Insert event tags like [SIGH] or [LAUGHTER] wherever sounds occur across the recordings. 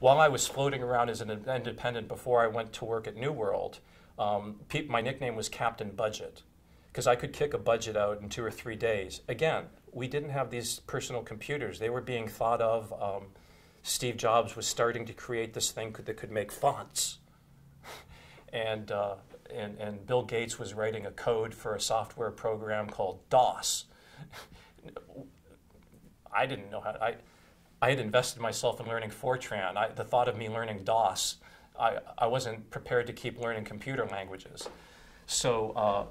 while I was floating around as an independent before I went to work at New World, um, my nickname was Captain Budget because I could kick a budget out in two or three days. Again, we didn't have these personal computers. They were being thought of. Um, Steve Jobs was starting to create this thing that could make fonts. [LAUGHS] and, uh, and, and Bill Gates was writing a code for a software program called DOS. [LAUGHS] I didn't know how, I, I had invested myself in learning Fortran. I, the thought of me learning DOS, I, I wasn't prepared to keep learning computer languages. So uh,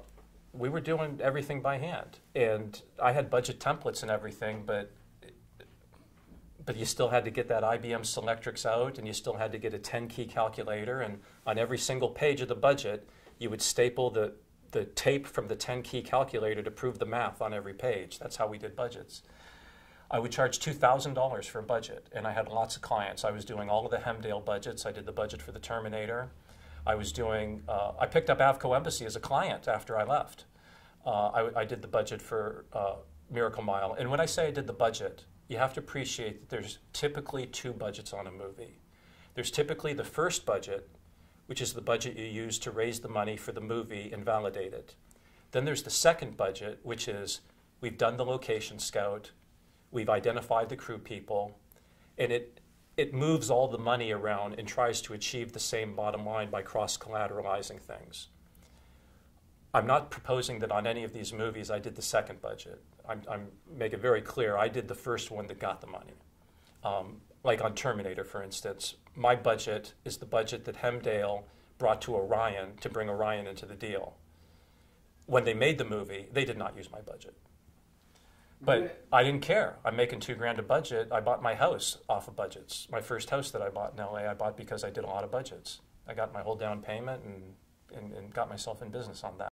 we were doing everything by hand. And I had budget templates and everything, but but you still had to get that IBM Selectrix out, and you still had to get a 10-key calculator, and on every single page of the budget, you would staple the, the tape from the 10-key calculator to prove the math on every page. That's how we did budgets. I would charge $2,000 for a budget, and I had lots of clients. I was doing all of the Hemdale budgets. I did the budget for the Terminator. I was doing, uh, I picked up Avco Embassy as a client after I left. Uh, I, I, did the budget for uh, Miracle Mile. And when I say I did the budget, you have to appreciate that there's typically two budgets on a movie. There's typically the first budget, which is the budget you use to raise the money for the movie and validate it. Then there's the second budget, which is we've done the location scout, We've identified the crew people, and it, it moves all the money around and tries to achieve the same bottom line by cross collateralizing things. I'm not proposing that on any of these movies I did the second budget. I'm, I'm make it very clear I did the first one that got the money. Um, like on Terminator, for instance, my budget is the budget that Hemdale brought to Orion to bring Orion into the deal. When they made the movie, they did not use my budget. But I didn't care. I'm making two grand a budget. I bought my house off of budgets. My first house that I bought in LA, I bought because I did a lot of budgets. I got my whole down payment and, and, and got myself in business on that.